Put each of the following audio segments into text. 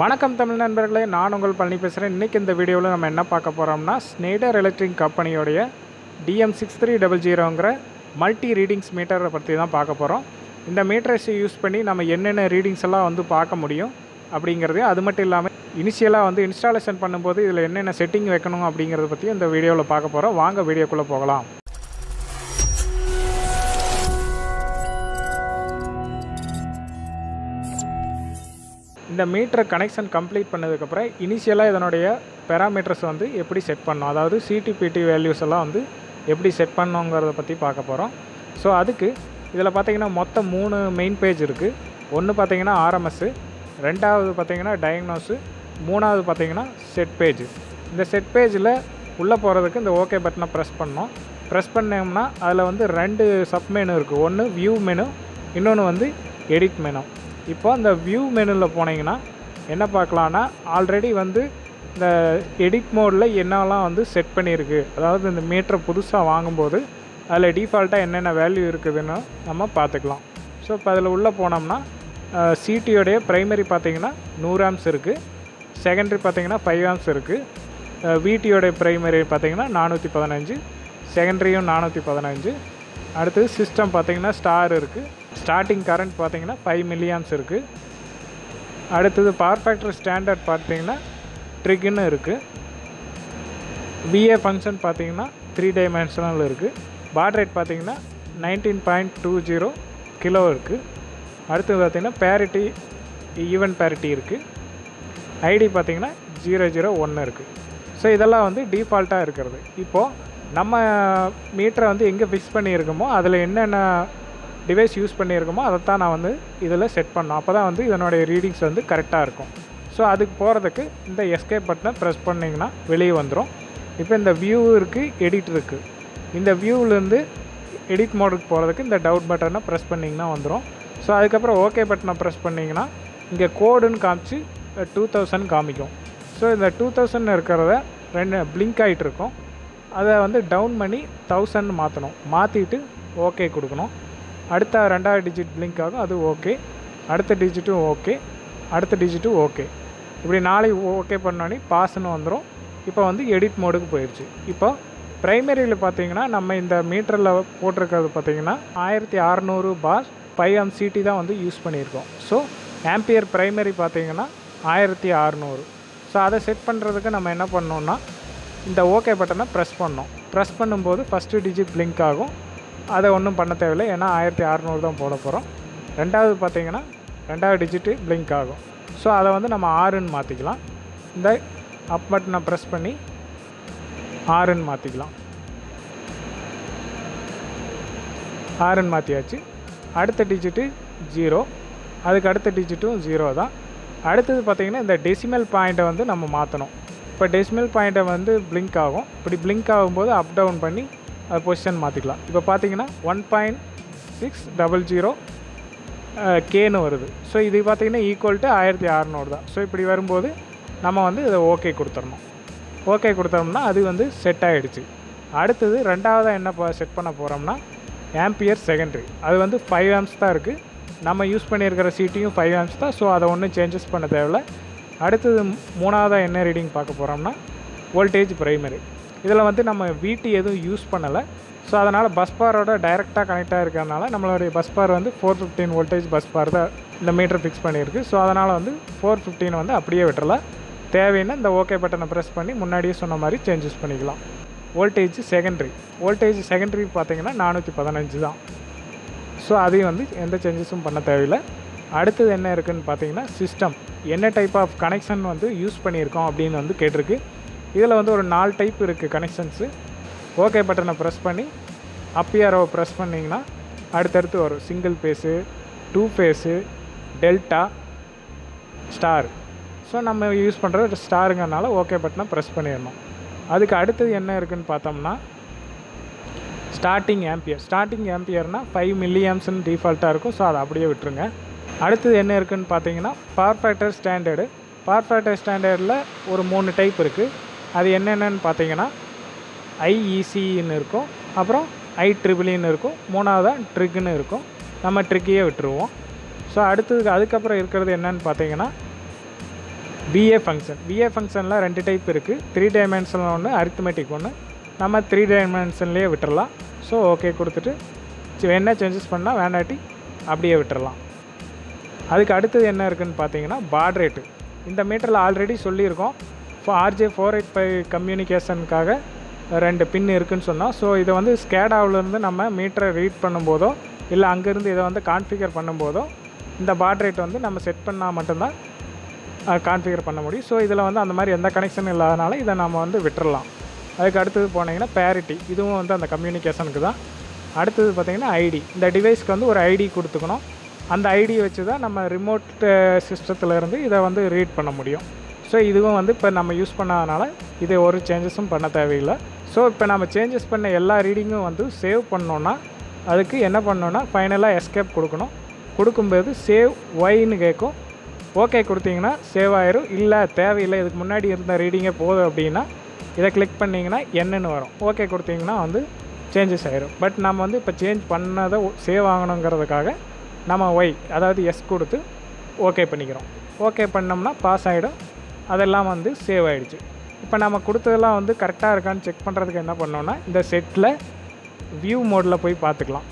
வணக்கம் தமிழ் நண்பர்களே நான் உங்கள் பழனி பேசுகிறேன் இன்றைக்கி இந்த வீடியோவில் நம்ம என்ன பார்க்க போகிறோம்னா ஸ்னேடர் எலக்ட்ரிக் கம்பெனியோடைய டிஎம் சிக்ஸ் த்ரீ டபுள் ஜீரோங்கிற மல்டி ரீடிங்ஸ் மீட்டரை பற்றி தான் பார்க்க போகிறோம் இந்த மீட்டர்ஸை யூஸ் பண்ணி நம்ம என்னென்ன ரீடிங்ஸ் எல்லாம் வந்து பார்க்க முடியும் அப்படிங்கிறதையும் அது மட்டும் இல்லாமல் இனிஷியலாக வந்து இன்ஸ்டாலேஷன் பண்ணும்போது இதில் என்னென்ன செட்டிங் வைக்கணும் அப்படிங்கிறத பற்றி இந்த வீடியோவில் பார்க்க போகிறோம் வாங்க வீடியோக்குள்ளே போகலாம். இந்த மீட்டர் கனெக்ஷன் கம்ப்ளீட் பண்ணதுக்கப்புறம் இனிஷியலாக இதனுடைய பெராமீட்டர்ஸ் வந்து எப்படி செட் பண்ணோம்? அதாவது சிடிபிடி வேல்யூஸ் எல்லாம் வந்து எப்படி செட் பண்ணோங்கிறத பற்றி பார்க்க போகிறோம் ஸோ அதுக்கு இதில் பார்த்தீங்கன்னா மொத்தம் மூணு மெயின் பேஜ் இருக்குது ஒன்று பார்த்தீங்கன்னா ஆர்எம்எஸ்ஸு ரெண்டாவது பார்த்தீங்கன்னா டயக்னோஸு மூணாவது பார்த்தீங்கன்னா செட் பேஜ் இந்த செட் பேஜில் உள்ளே போகிறதுக்கு இந்த ஓகே பட்டனை ப்ரெஸ் பண்ணோம். ப்ரெஸ் பண்ணோம்னா அதில் வந்து ரெண்டு சப் மெனு இருக்குது ஒன்று வியூ மெனு இன்னொன்று வந்து எடிட் மெனு இப்போ அந்த வியூ மெனுவில் போனீங்கன்னா என்ன பார்க்கலான்னா ஆல்ரெடி வந்து இந்த எடிட் மோடில் என்னெல்லாம் வந்து செட் பண்ணியிருக்கு. அதாவது இந்த மீட்டரை புதுசாக வாங்கும்போது அதில் டிஃபால்ட்டாக என்னென்ன வேல்யூ இருக்குதுன்னு நம்ம பார்த்துக்கலாம். ஸோ இப்போ அதில் உள்ளே போனோம்னா சிடியோடைய ப்ரைமரி பார்த்தீங்கன்னா நூறு ஆம்ஸ் இருக்குது செகண்டரி பார்த்தீங்கன்னா ஃபைவ் ஆம்ஸ் இருக்குது விடியோடைய ப்ரைமரி பார்த்தீங்கன்னா நானூற்றி பதினஞ்சு. செகண்டரியும் நானூற்றி பதினஞ்சு. அடுத்தது சிஸ்டம் பார்த்தீங்கன்னா ஸ்டார் இருக்குது ஸ்டார்டிங் கரண்ட் பார்த்தீங்கன்னா ஃபைவ் மில்லியாம்ஸ் இருக்குது அடுத்தது பவர் ஃபேக்டர் ஸ்டாண்டர்ட் பார்த்தீங்கன்னா ட்ரிக்குன்னு இருக்குது விஏ ஃபங்க்ஷன் பார்த்தீங்கன்னா த்ரீ டைமென்ஷனல் இருக்குது பாட் ரேட் பார்த்தீங்கன்னா nineteen point two zero kilo இருக்குது அடுத்தது பார்த்திங்கன்னா பேரிட்டி ஈவன் பேரிட்டி இருக்குது ஐடி பார்த்திங்கன்னா ஜீரோ ஜீரோ ஒன்று இருக்குது ஸோ இதெல்லாம் வந்து டிஃபால்ட்டாக இருக்கிறது. இப்போது நம்ம மீட்டரை வந்து எங்கே ஃபிக்ஸ் பண்ணியிருக்கோமோ அதில் என்னென்ன டிவைஸ் யூஸ் பண்ணியிருக்கோமோ தான் நான் வந்து இதில் செட் பண்ணோம் அப்போ தான் வந்து இதனுடைய ரீடிங்ஸ் வந்து கரெக்டாக இருக்கும். ஸோ அதுக்கு போகிறதுக்கு இந்த எஸ்கேப் பட்டனை ப்ரெஸ் பண்ணிங்கன்னா வெளியே வந்துடும் இப்போ இந்த வியூ இருக்குது எடிட் இருக்குது இந்த வியூவிலேருந்து எடிட் மோடுக்கு போகிறதுக்கு இந்த டவுட் பட்டனை ப்ரெஸ் பண்ணிங்கன்னா வந்துடும் ஸோ அதுக்கப்புறம் ஓகே பட்டனை ப்ரெஸ் பண்ணிங்கன்னா இங்கே கோடுன்னு காமிச்சு டூ தௌசண்ட் காமிக்கும். ஸோ இந்த டூ தௌசண்ட் இருக்கிறத ரெண்டு பிளிங்க் ஆகிட்டு இருக்கும். அதை வந்து டவுன் பண்ணி தௌசண்ட் மாற்றணும் மாற்றிட்டு ஓகே கொடுக்கணும். அடுத்த ரெண்டாவது டிஜிட் பிளிங்க் ஆகும் அது ஓகே அடுத்த டிஜிட்டும் ஓகே அடுத்த டிஜிட்டும் ஓகே இப்படி நாளைக்கு ஓகே பண்ணோன்னே பாஸ்ன்னு வந்துடும் இப்போ வந்து எடிட் மோடுக்கு போயிடுச்சு இப்போ ப்ரைமரியில் பார்த்தீங்கன்னா நம்ம இந்த மீட்டரில் போட்டிருக்கிறது பார்த்திங்கன்னா ஆயிரத்தி அறநூறு பாஸ் ஃபைவ் எம் சிடி தான் வந்து யூஸ் பண்ணியிருக்கோம். ஸோ ஆம்பியர் ப்ரைமரி பார்த்திங்கன்னா ஆயிரத்தி அறநூறு. ஸோ அதை செட் பண்ணுறதுக்கு நம்ம என்ன பண்ணோன்னா இந்த ஓகே பட்டனை ப்ரெஸ் பண்ணோம். ப்ரெஸ் பண்ணும்போது ஃபஸ்ட்டு டிஜிட் பிளிங்க் ஆகும். அதை ஒன்றும் பண்ண தேவையில்லை. ஏன்னா ஆயிரத்தி அறநூறு தான் போட போகிறோம் ரெண்டாவது பார்த்திங்கன்னா ரெண்டாவது டிஜிட்டு பிளிங்க் ஆகும். ஸோ அதை வந்து நம்ம ஆறுன்னு மாற்றிக்கலாம் இந்த அப் பட்டனை ப்ரெஸ் பண்ணி ஆறுன்னு மாற்றிக்கலாம் ஆறுன்னு மாற்றியாச்சு அடுத்த டிஜிட்டு ஜீரோ அதுக்கு அடுத்த டிஜிட்டும் ஜீரோ தான். அடுத்தது பார்த்திங்கன்னா இந்த டெசிமல் பாயிண்ட்டை வந்து நம்ம மாற்றணும் இப்போ டெசிமல் பாயிண்ட்டை வந்து பிளிங்க் ஆகும். இப்படி பிளிங்க் ஆகும்போது அப் டவுன் பண்ணி அது பொசிஷன் மாற்றிக்கலாம் இப்போ பார்த்தீங்கன்னா one point six double zero கேன்னு வருது. ஸோ இது பார்த்திங்கன்னா ஈக்குவல் டு ஆயிரத்தி அறநூறு தான். ஸோ இப்படி வரும்போது நம்ம வந்து இதை ஓகே கொடுத்துடணும். ஓகே கொடுத்தோம்னா அது வந்து செட் ஆகிடுச்சு அடுத்தது ரெண்டாவதாக என்ன செட் பண்ண போகிறோம்னா ஆம்பியர் செகண்டரி அது வந்து ஃபைவ் ஆம்ஸ் தான் இருக்குது நம்ம யூஸ் பண்ணியிருக்கிற சீட்டியும் ஃபைவ் ஆம்ஸ் தான். ஸோ அதை ஒன்றும் சேஞ்சஸ் பண்ண தேவையில்ல. அடுத்தது மூணாவதாக என்ன ரீடிங் பார்க்க போகிறோம்னா வோல்டேஜ் ப்ரைமரி இதில் வந்து நம்ம வீட்டு எதுவும் யூஸ் பண்ணலை. ஸோ அதனால் பஸ் பாரோட டைரெக்டாக கனெக்ட் ஆகிருக்கிறதுனால நம்மளுடைய பஸ் பார் வந்து four fifteen voltage bus bar தான் இந்த மீட்டர் ஃபிக்ஸ் பண்ணியிருக்கு. ஸோ அதனால் வந்து ஃபோர் ஃபிஃப்டீன் வந்து அப்படியே விட்டுறல தேவைன்னா இந்த ஓகே பட்டனை ப்ரெஸ் பண்ணி முன்னாடியே சொன்ன மாதிரி சேஞ்சஸ் பண்ணிக்கலாம். வோல்டேஜ் செகண்டரி வோல்டேஜ் செகண்டரி பார்த்திங்கன்னா நானூற்றி பதினஞ்சு தான். ஸோ அதையும் வந்து எந்த சேஞ்சஸும் பண்ண தேவையில்லை. அடுத்தது என்ன இருக்குதுன்னு பார்த்தீங்கன்னா சிஸ்டம் என்ன டைப் ஆஃப் கனெக்ஷன் வந்து யூஸ் பண்ணியிருக்கோம் அப்படின்னு வந்து கேட்டிருக்கு. இதில் வந்து ஒரு நாலு டைப் இருக்குது கனெக்ஷன்ஸு ஓகே பட்டனை ப்ரெஸ் பண்ணி அப்பியாரோவை ப்ரெஸ் பண்ணிங்கன்னா அடுத்தடுத்து வரும். Single phase two phase delta star so நம்ம யூஸ் பண்ணுறது ஸ்டாருங்கிறனால ஓகே பட்டனை ப்ரெஸ் பண்ணிடணும். அதுக்கு அடுத்தது என்ன இருக்குதுன்னு பார்த்தோம்னா ஸ்டார்டிங் ஆம்பியர் ஸ்டார்டிங் ஆம்பியர்னால் ஃபைவ் மில்லியம்ஸ்னு டிஃபால்ட்டாக இருக்கும். ஸோ அதை அப்படியே விட்டுருங்க. அடுத்தது என்ன இருக்குதுன்னு பார்த்தீங்கன்னா power factor standard power factor ஸ்டாண்டர்டில் ஒரு மூணு டைப் இருக்குது அது என்னென்னு பார்த்தீங்கன்னா ஐஇசின்னு இருக்கும். அப்புறம் ஐ ட்ரிபிளின்னு இருக்கும். மூணாவதாக ட்ரிக்குன்னு இருக்கும். நம்ம ட்ரிக்கையே விட்டுருவோம். ஸோ அடுத்ததுக்கு அதுக்கப்புறம் இருக்கிறது என்னன்னு பார்த்தீங்கன்னா பிஏ ஃபங்க்ஷன் பிஏ ஃபங்க்ஷனில் ரெண்டு டைப் இருக்குது த்ரீ டைமென்ஷனில் ஒன்று அரித்மெட்டிக் ஒன்று நம்ம த்ரீ டைமென்ஷன்லேயே விட்டுறலாம். ஸோ ஓகே கொடுத்துட்டு என்ன சேஞ்சஸ் பண்ணால் வேண்டாட்டி அப்படியே விட்டுறலாம். அதுக்கு அடுத்தது என்ன இருக்குன்னு பார்த்தீங்கன்னா பாட் ரேட்டு இந்த மீட்டரில் ஆல்ரெடி சொல்லியிருக்கோம். ஆர்ஜே ஃபோர் எயிட் ஃபைவ் கம்யூனிகேஷனுக்காக ரெண்டு பின் இருக்குதுன்னு சொன்னோம் ஸோ இதை வந்து ஸ்கேடாவிலேருந்து நம்ம மீட்டரை ரீட் பண்ணும்போதோ இல்லை அங்கேருந்து இதை வந்து கான்ஃபிகர் பண்ணும்போதோ இந்த பாட் ரேட் வந்து நம்ம செட் பண்ணால் மட்டும்தான் கான்ஃபிகர் பண்ண முடியும். ஸோ இதில் வந்து அந்த மாதிரி எந்த கனெக்ஷன் இல்லாதனால இதை நம்ம வந்து விட்டுறலாம். அதுக்கு அடுத்தது போனீங்கன்னா பேரிட்டி இதுவும் வந்து அந்த கம்யூனிகேஷனுக்கு தான். அடுத்தது பார்த்திங்கன்னா ஐடி இந்த டிவைஸ்க்கு வந்து ஒரு ஐடி கொடுத்துக்கணும். அந்த ஐடியை வச்சு தான் நம்ம ரிமோட் சிஸ்டத்துலேருந்து இதை வந்து ரீட் பண்ண முடியும். ஸோ இதுவும் வந்து இப்போ நம்ம யூஸ் பண்ணாதனால இது ஒரு சேஞ்சஸும் பண்ண தேவையில்லை. ஸோ இப்போ நம்ம சேஞ்சஸ் பண்ண எல்லா ரீடிங்கும் வந்து சேவ் பண்ணோன்னா அதுக்கு என்ன பண்ணோன்னா ஃபைனலாக எஸ்கேப் கொடுக்கணும். கொடுக்கும்போது சேவ் ஒய்ன்னு கேட்கும். ஓகே கொடுத்தீங்கன்னா சேவ் ஆயிரும். இல்லை தேவையில்லை இதுக்கு முன்னாடி இருந்த ரீடிங்கே போதும் அப்படின்னா இதை கிளிக் பண்ணிங்கன்னா என்னென்னு வரும். ஓகே கொடுத்தீங்கன்னா வந்து சேஞ்சஸ் ஆயிரும். பட் நம்ம வந்து இப்போ சேஞ்ச் பண்ணதை சேவ் ஆகணுங்கிறதுக்காக நம்ம ஒய் அதாவது எஸ் கொடுத்து ஓகே பண்ணிக்கிறோம். ஓகே பண்ணோம்னா பாஸ் ஆகிடும் அதெல்லாம் வந்து சேவ் ஆகிடுச்சு இப்போ நம்ம கொடுத்ததெல்லாம் வந்து கரெக்டாக இருக்கான்னு செக் பண்ணுறதுக்கு என்ன பண்ணோன்னா இந்த செட்டில் வியூ மோடில் போய் பார்த்துக்கலாம்.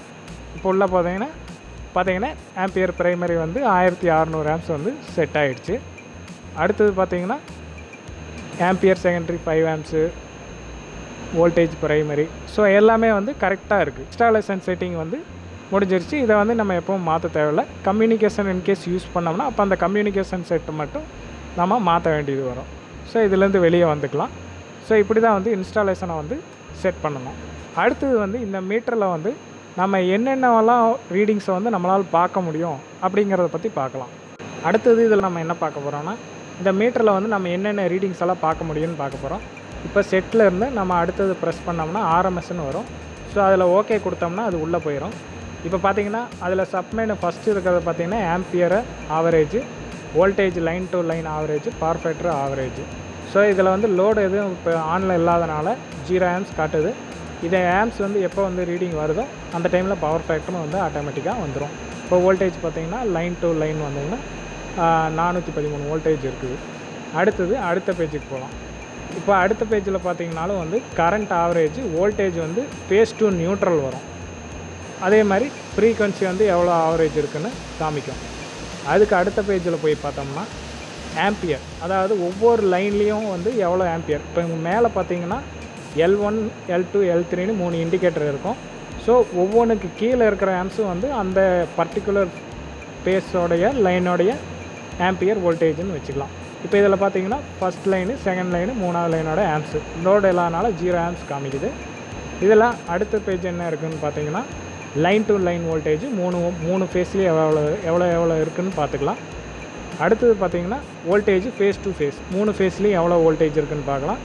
இப்போ உள்ள பார்த்தீங்கன்னா பார்த்தீங்கன்னா ஆம்பியர் ப்ரைமரி வந்து ஆயிரத்தி அறநூறு ஆம்ஸ் வந்து செட் ஆகிடுச்சு அடுத்தது பார்த்தீங்கன்னா ampere secondary five amps voltage primary so எல்லாமே வந்து கரெக்டாக இருக்குது இன்ஸ்டாலேஷன் செட்டிங் வந்து முடிஞ்சிருச்சு. இதை வந்து நம்ம எப்பவும் மாற்ற தேவையில்ல. கம்யூனிகேஷன் இன்கேஸ் யூஸ் பண்ணோம்னா அப்போ அந்த கம்யூனிகேஷன் செட்டு மட்டும் நம்ம மாற்ற வேண்டியது வரும். ஸோ இதுலேருந்து வெளியே வந்துக்கலாம். ஸோ இப்படி தான் வந்து இன்ஸ்டாலேஷனை வந்து செட் பண்ணணும். அடுத்தது வந்து இந்த மீட்டரில் வந்து நம்ம என்னென்னலாம் ரீடிங்ஸை வந்து நம்மளால் பார்க்க முடியும் அப்படிங்கிறத பற்றி பார்க்கலாம். அடுத்தது இதில் நம்ம என்ன பார்க்க போகிறோம்னா இந்த மீட்டரில் வந்து நம்ம என்னென்ன ரீடிங்ஸ் எல்லாம் பார்க்க முடியும்னு பார்க்க போகிறோம் இப்போ செட்டில் இருந்து நம்ம அடுத்தது ப்ரெஸ் பண்ணோம்னா ஆர்எம்எஸ்ன்னு வரும். ஸோ அதில் ஓகே கொடுத்தோம்னா அது உள்ளே போயிடும் இப்போ பார்த்தீங்கன்னா அதில் சப்மெனு ஃபஸ்ட்டு இருக்கிறத பார்த்தீங்கன்னா ஆம்பியரை average voltage line to line average power factor average so இதில் வந்து லோடு எதுவும் இப்போ ஆனில் இல்லாதனால ஜீரோ ஆம்ஸ் காட்டுது. இதே ஆம்ஸ் வந்து எப்போ வந்து ரீடிங் வருதோ அந்த டைமில் பவர் ஃபேக்டரும் வந்து ஆட்டோமேட்டிக்காக வந்துடும் இப்போ வோல்டேஜ் பார்த்திங்கன்னா லைன் டு லைன் வந்தீங்கன்னா நானூற்றி பதிமூணு வோல்டேஜ் இருக்குது. அடுத்தது அடுத்த பேஜுக்கு போகலாம் இப்போ அடுத்த பேஜில் பார்த்திங்கனாலும் வந்து கரண்ட் ஆவரேஜ் வோல்டேஜ் வந்து ஃபேஸ் டு நியூட்ரல் வரும். அதே மாதிரி ஃப்ரீக்வன்சி வந்து எவ்வளோ ஆவரேஜ் இருக்குதுன்னு காமிக்கும். அதுக்கு அடுத்த பேஜில் போய் பார்த்தோம்னா ஆம்பியர் அதாவது ஒவ்வொரு லைன்லேயும் வந்து எவ்வளோ ஆம்பியர் இப்போ மேலே பார்த்தீங்கன்னா L one L two L த்ரீன்னு மூணு இண்டிகேட்டர் இருக்கும். ஸோ ஒவ்வொன்றுக்கு கீழே இருக்கிற ஆம்ஸும் வந்து அந்த பர்டிகுலர் பேஸோடைய லைனோடைய ஆம்பியர் வோல்டேஜ்னு வச்சுக்கலாம். இப்போ இதில் பார்த்தீங்கன்னா ஃபஸ்ட் லைனு செகண்ட் லைனு மூணாவது லைனோட ஆம்ஸு லோடு இல்லாதனால ஜீரோ ஆம்ஸ் காமிக்குது. இதில் அடுத்த பேஜ் என்ன இருக்குதுன்னு பார்த்தீங்கன்னா லைன் டு லைன் வோல்டேஜ் மூணு மூணு ஃபேஸ்லேயே எவ்வளோ எவ்வளோ எவ்வளோ இருக்குதுன்னு பார்த்துக்கலாம். அடுத்தது பார்த்தீங்கன்னா வோல்டேஜ் ஃபேஸ் டு ஃபேஸ் மூணு ஃபேஸ்லேயும் எவ்வளோ வோல்டேஜ் இருக்குதுன்னு பார்க்கலாம்.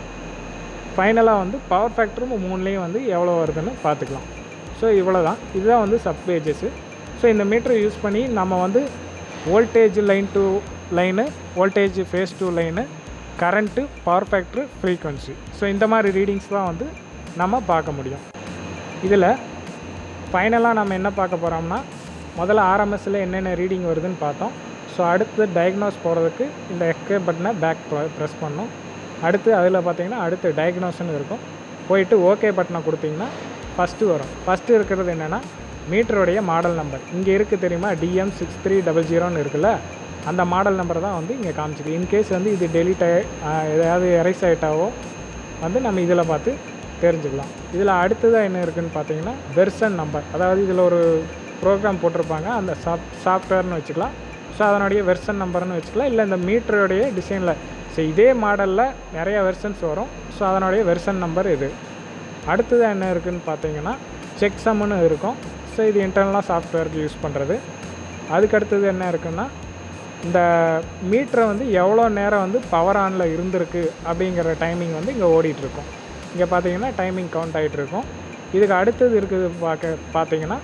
ஃபைனலாக வந்து பவர் ஃபேக்டரும் மூணுலேயும் வந்து எவ்வளோ வருதுன்னு பார்த்துக்கலாம். ஸோ இவ்வளோ தான் இதுதான் வந்து சப் பேஜஸ்ஸு ஸோ இந்த மீட்டரை யூஸ் பண்ணி நம்ம வந்து voltage line to line voltage phase to line current power factor frequency so இந்த மாதிரி ரீடிங்ஸ் தான் வந்து நம்ம பார்க்க முடியும். இதில் ஃபைனலாக நம்ம என்ன பார்க்க போகிறோம்னா முதல்ல ஆர்எம்எஸ்ஸில் என்னென்ன ரீடிங் வருதுன்னு பார்த்தோம். ஸோ அடுத்து டயக்னோஸ் போகிறதுக்கு இந்த எஸ்கே பட்டனை பேக் ப்ரெஸ் பண்ணணும் அடுத்து அதில் பார்த்தீங்கன்னா அடுத்து டயக்னோஸ்னு இருக்கும். போயிட்டு ஓகே பட்டனை கொடுத்தீங்கன்னா ஃபஸ்ட்டு வரும். ஃபஸ்ட்டு இருக்கிறது என்னென்னா மீட்டருடைய மாடல் நம்பர் இங்கே இருக்குது தெரியுமா? டிஎம் சிக்ஸ் த்ரீ டபுள் ஜீரோன்னு இருக்குல்ல? அந்த மாடல் நம்பர் தான் வந்து இங்கே காமிச்சிது இன்கேஸ் வந்து இது டெலிட் எதாவது எரைஸ் ஆகிட்டாவோ வந்து நம்ம இதில் பார்த்து தெரிஞ்சுக்கலாம். இதில் அடுத்ததாக என்ன இருக்குதுன்னு பார்த்தீங்கன்னா வெர்சன் நம்பர் அதாவது இதில் ஒரு ப்ரோக்ராம் போட்டிருப்பாங்க. அந்த சாஃப்ட் சாஃப்ட்வேர்னு வச்சுக்கலாம். ஸோ அதனுடைய வெர்சன் நம்பர்னு வச்சுக்கலாம். இல்லை இந்த மீட்டருடைய டிசைனில் ஸோ இதே மாடலில் நிறைய வெர்சன்ஸ் வரும். ஸோ அதனுடைய வெர்சன் நம்பர் இது. அடுத்ததாக என்ன இருக்குதுன்னு பார்த்தீங்கன்னா செக்ஸம்னு இருக்கும். ஸோ இது இன்டர்னலாக சாஃப்ட்வேருக்கு யூஸ் பண்ணுறது அதுக்கு அடுத்தது என்ன இருக்குன்னா இந்த மீட்டரை வந்து எவ்வளோ நேரம் வந்து பவர் ஆனில் இருந்திருக்கு அப்படிங்கிற டைமிங் வந்து இங்கே ஓடிட்டுருக்கும் இங்கே பார்த்தீங்கன்னா டைமிங் கவுண்ட் ஆகிட்டு இருக்கும். இதுக்கு அடுத்தது இருக்குது பார்க்க பார்த்தீங்கன்னா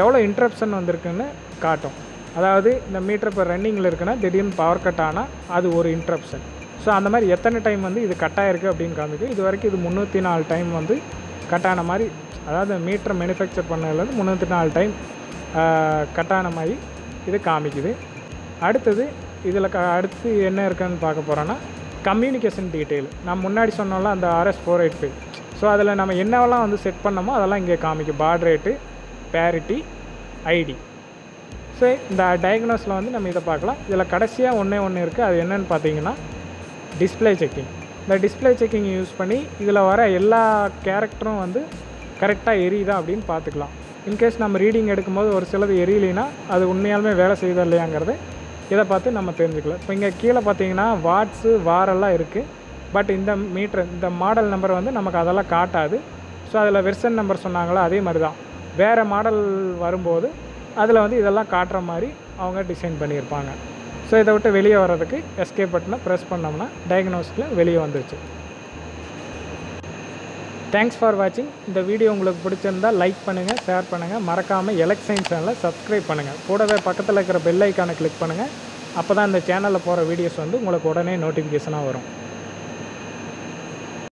எவ்வளோ இன்ட்ரப்ஷன் வந்திருக்குன்னு காட்டும். அதாவது இந்த மீட்டர் இப்போ ரன்னிங்கில் இருக்குன்னா திடீர்னு பவர் கட் ஆனால் அது ஒரு இன்ட்ரப்ஷன் ஸோ அந்த மாதிரி எத்தனை டைம் வந்து இது கட்டாயிருக்கு அப்படின்னு காமிக்கும். இது வரைக்கும் இது முந்நூற்றி நாலு டைம் வந்து கட் ஆன மாதிரி அதாவது மீட்டர் மேனுஃபேக்சர் பண்ணதுலேருந்து முந்நூற்றி நாலு டைம் கட் ஆன மாதிரி இது காமிக்குது. அடுத்தது இதில் க அடுத்து என்ன இருக்குன்னு பார்க்க போகிறோன்னா கம்யூனிகேஷன் டீட்டெயில் நான் முன்னாடி சொன்னோம்ல அந்த RS four eight five so அதில் நம்ம என்னவெல்லாம் வந்து செட் பண்ணோமோ அதெல்லாம் இங்கே காமிக்கும். Baud rate parity ID so இந்த டயக்னோஸில் வந்து நம்ம இதை பார்க்கலாம். இதில் கடைசியாக ஒன்றே ஒன்று இருக்குது அது என்னென்னு பார்த்தீங்கன்னா டிஸ்பிளே செக்கிங் இந்த டிஸ்ப்ளே செக்கிங் யூஸ் பண்ணி இதில் வர எல்லா கேரக்டரும் வந்து கரெக்டாக எரியுதா அப்படின்னு பார்த்துக்கலாம். இன்கேஸ் நம்ம ரீடிங் எடுக்கும்போது ஒரு சிலது எரியலைன்னா அது உண்மையாலுமே வேலை செய்யுதா இல்லையாங்கிறது இதை பார்த்து நம்ம தெரிஞ்சுக்கலாம். இப்போ இங்கே கீழே பார்த்தீங்கன்னா வாட்ஸு வாரெல்லாம் இருக்குது பட் இந்த மீட்ரு இந்த மாடல் நம்பர் வந்து நமக்கு அதெல்லாம் காட்டாது. ஸோ அதில் வெர்சன் நம்பர் சொன்னாங்களோ அதே மாதிரி தான். வேறு மாடல் வரும்போது அதில் வந்து இதெல்லாம் காட்டுற மாதிரி அவங்க டிசைன் பண்ணியிருப்பாங்க. ஸோ இதை விட்டு வெளியே வர்றதுக்கு எஸ்கேப் பட்டனை ப்ரெஸ் பண்ணோம்னா டயக்னோஸ்டில் வெளியே வந்துருச்சு. தேங்க்ஸ் ஃபார் வாட்சிங் இந்த வீடியோ உங்களுக்கு பிடிச்சிருந்தால் லைக் பண்ணுங்கள் ஷேர் பண்ணுங்கள் மறக்காமல் எலக்ட்ரைன் சேனலை சப்ஸ்கிரைப் பண்ணுங்கள் கூடவே பக்கத்தில் இருக்கிற பெல் ஐக்கானை கிளிக் பண்ணுங்கள் அப்போ தான் இந்த சேனலில் போகிற வீடியோஸ் வந்து உங்களுக்கு உடனே நோட்டிஃபிகேஷனாக வரும்.